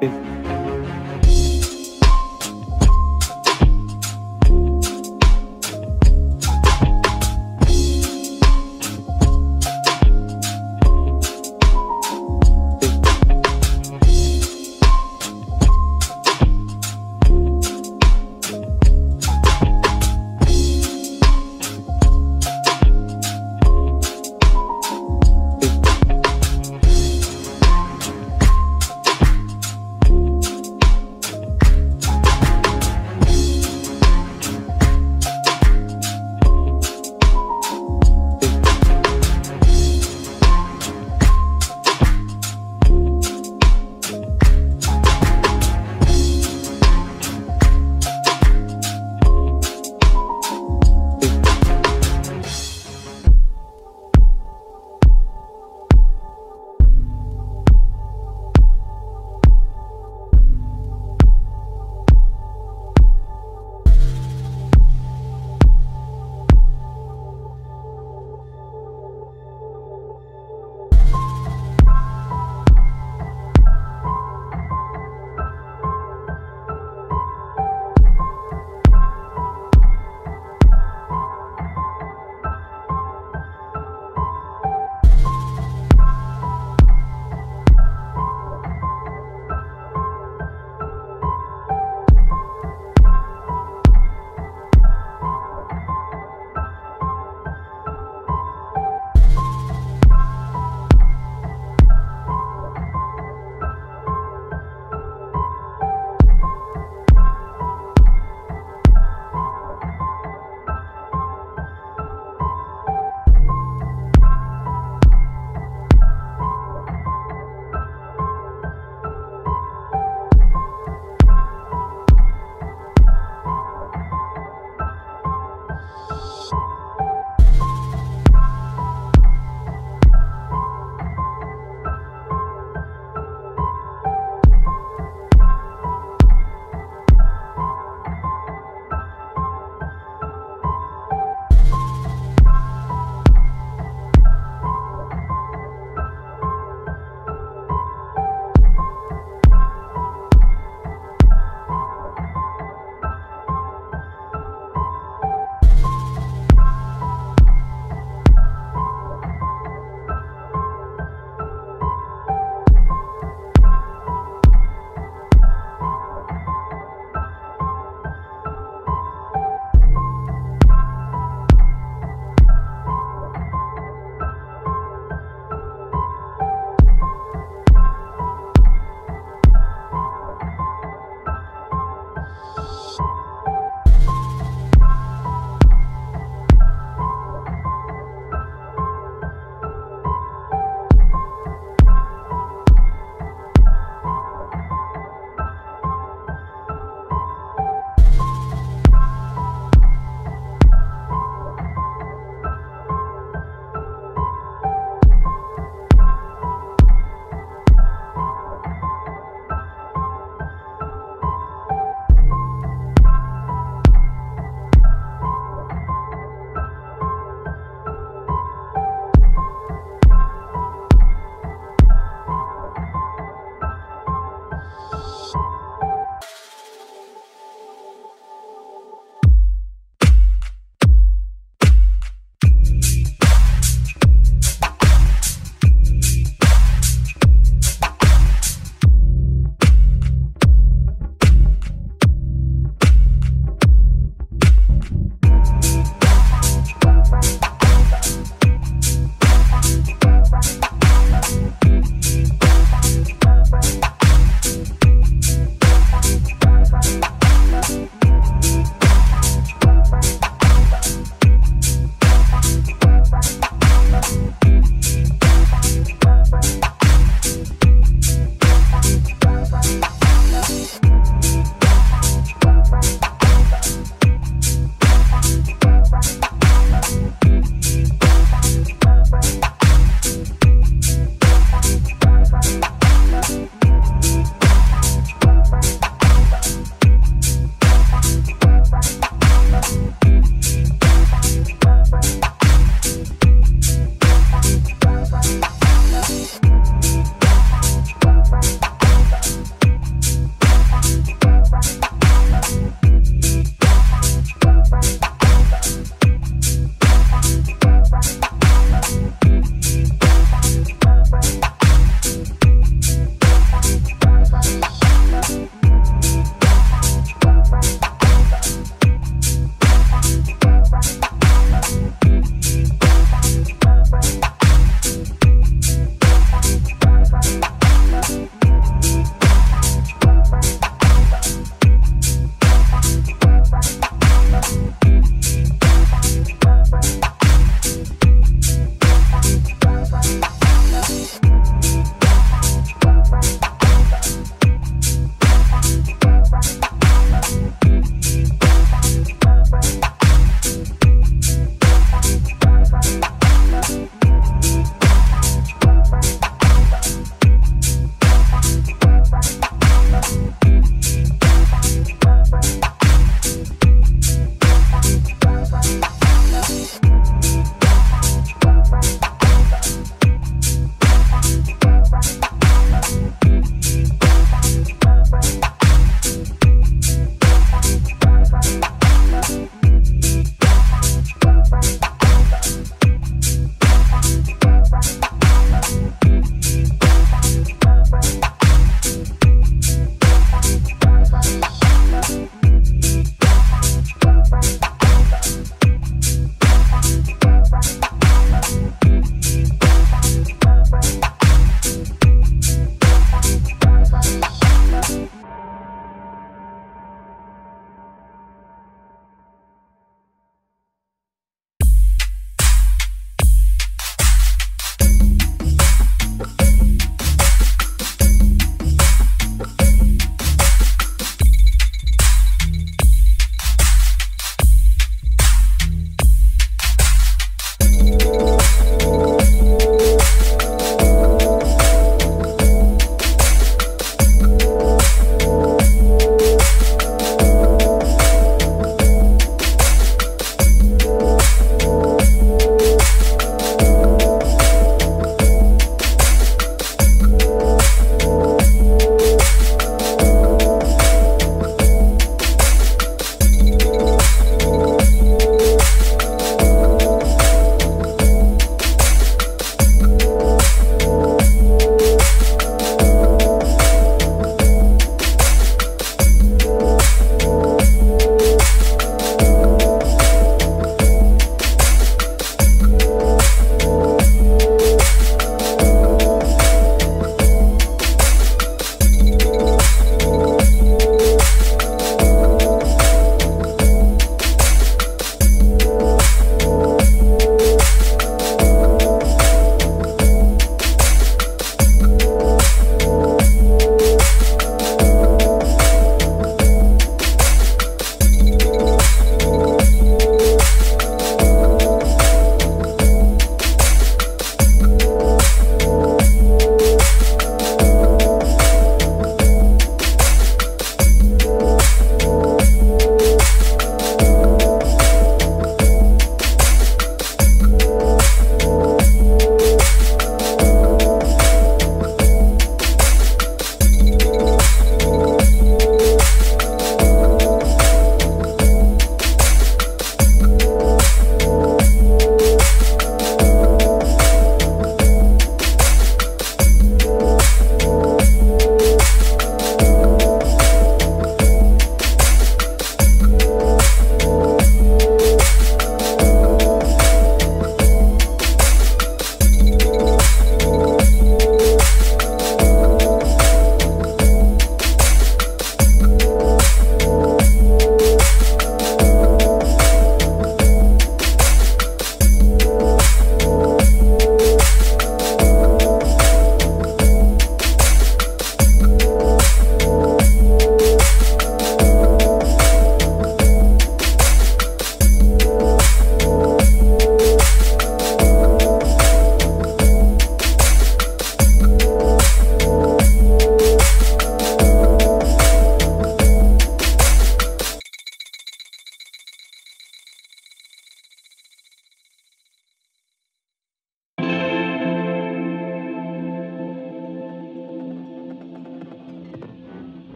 Peace.